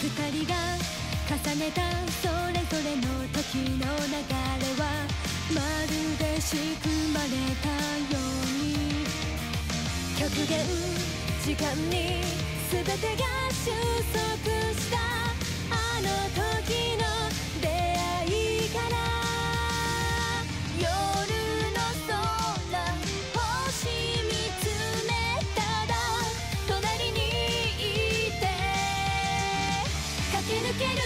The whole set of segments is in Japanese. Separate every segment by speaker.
Speaker 1: 光が重ねたそれぞれの時の流れはまるで仕組まれたように極限時間に全てが収束駆け抜ける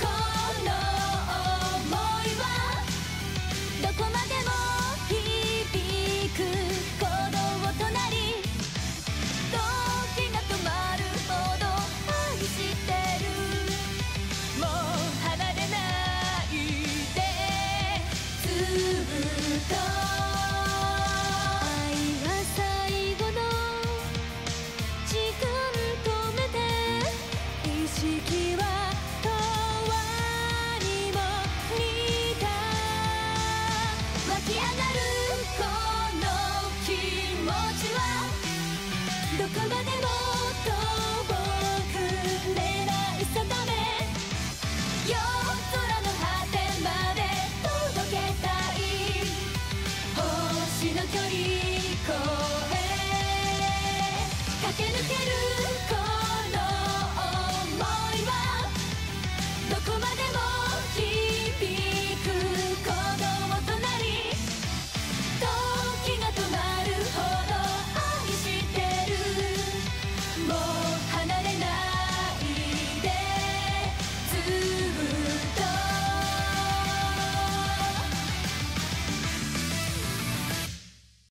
Speaker 1: この想いはどこまでも響く鼓動となり時が止まるほど愛してるもう離れないでずっとき上がるこの気持ちはどこまでも遠くれない定め夜空の果てまで届けたい星の距離越え駆け抜ける